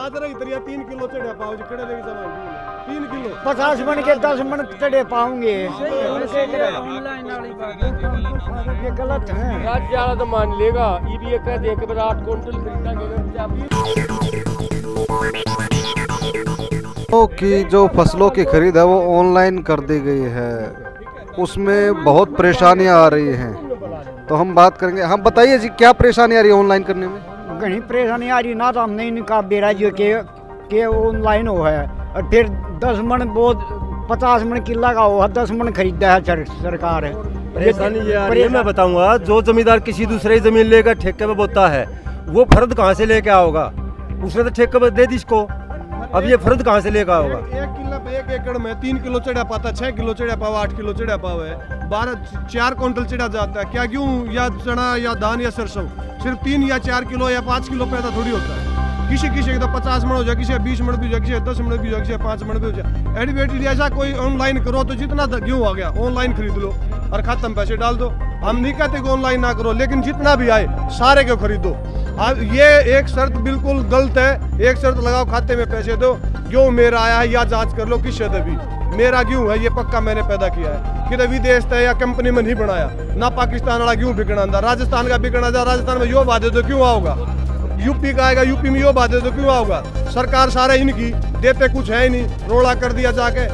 अदरक इतरिया तीन किलो चढ़िया पाओ जी कड़े लेके जमा तीन किलो। पचास मन के दस मन चढ़े पाऊँगे। ये गलत है राज्य वाला तो मान लेगा ये भी एक कह के बाद आठ क्विंटल खरीदा की जो फ़सलों की खरीद है वो ऑनलाइन कर दी गई है। उसमें बहुत परेशानियाँ आ रही हैं। तो हम बात करेंगे। हम बताइए जी क्या परेशानी आ रही है ऑनलाइन करने में? घनी परेशानी आ रही ना तो हमने इनका बेरा जो के के ऑनलाइन हो है। और फिर दस मन बहुत पचास मन किला का हो है दस मन खरीदा है सरकार। है परेशानी ये मैं बताऊँगा जो जमींदार किसी दूसरे ज़मीन लेकर ठेके पे बोता है वो फर्द कहाँ से लेके आओगा? उसने तो ठेके पे दे दी इसको। अब ये फर्द कहाँ से लेकर आओगा एक, किला एक एकड़ में तीन किलो चढ़ा पाता छह किलो चढ़ा पावा आठ किलो चढ़ा पावा है। बारह चार क्विंटल चढ़ा जाता है। क्या क्यों? या चना या धान या सरसों। सिर्फ़ तीन या चार किलो या पाँच किलो पैदा थोड़ी होता है। किसी किसी का पचास मन हो जाए किसी बीस मन भी हो जाए दस मन भी हो जाए किसी पाँच मन भी हो जाए। एडिवेटेड ऐसा कोई ऑनलाइन करो तो जितना गेहूँ आ गया? ऑनलाइन खरीद लो और खत्म पैसे डाल दो। हम नहीं कहते कि ऑनलाइन ना करो लेकिन जितना भी आए सारे को खरीदो। अब ये एक शर्त बिल्कुल गलत है। एक शर्त लगाओ, खाते में पैसे दो। गेहूँ मेरा आया है या जाँच कर लो किस शत भी। मेरा गेहूँ है, ये पक्का मैंने पैदा किया है। कि विदेश था या कंपनी में नहीं बनाया। ना पाकिस्तान वाला गेहूँ बिकना था राजस्थान का बिकना था राजस्थान में यो बाधे तो क्यों आओगा? यूपी का आएगा, यूपी में यो बाधे तो क्यों आओगा? सरकार सारे इनकी देते कुछ है ही नहीं। रोड़ा कर दिया जाके।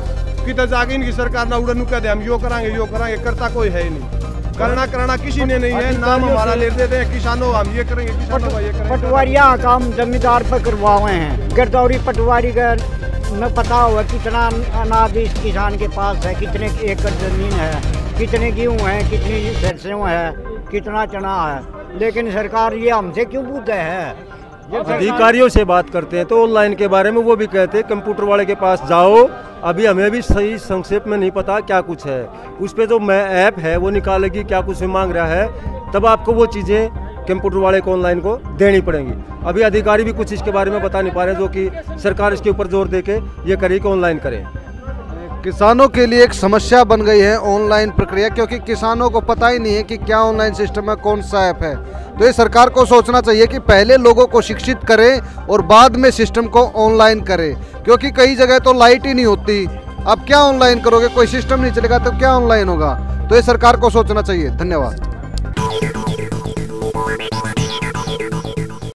किधर जाके इनकी सरकार ना उड़न कह दे, हम यो कराएँगे यो कराएँगे करता कोई है ही नहीं। करना करना किसी ने नहीं है नाम हमारा ले देते हैं किसानों हम ये करेंगे किसानों का ये करेंगे। पटवारिया काम जमींदार पर करवाए हैं। गिरदौरी पटवारी का न पता हुआ कितना अनाज इस किसान के पास है कितने एकड़ ज़मीन है कितने गेहूँ है कितनी सरसों है कितना चना है। लेकिन सरकार ये हमसे क्यों पूछते है? अधिकारियों से बात करते हैं तो ऑनलाइन के बारे में वो भी कहते हैं कंप्यूटर वाले के पास जाओ अभी हमें भी सही संक्षेप में नहीं पता क्या कुछ है। उस पर जो मैं ऐप है, वो निकालेगी क्या कुछ मांग रहा है, तब आपको वो चीज़ें कंप्यूटर वाले को, ऑनलाइन को देनी पड़ेंगी। अभी अधिकारी भी कुछ इसके बारे में बता नहीं पा रहे जो कि सरकार इसके ऊपर ज़ोर दे के ये करे कि ऑनलाइन करें। किसानों के लिए एक समस्या बन गई है ऑनलाइन प्रक्रिया, क्योंकि किसानों को पता ही नहीं है कि क्या ऑनलाइन सिस्टम है, कौन सा ऐप है। तो ये सरकार को सोचना चाहिए कि पहले लोगों को शिक्षित करें और बाद में सिस्टम को ऑनलाइन करें, क्योंकि कई जगह तो लाइट ही नहीं होती। अब क्या ऑनलाइन करोगे, कोई सिस्टम नहीं चलेगा तो क्या ऑनलाइन होगा? तो ये सरकार को सोचना चाहिए। धन्यवाद।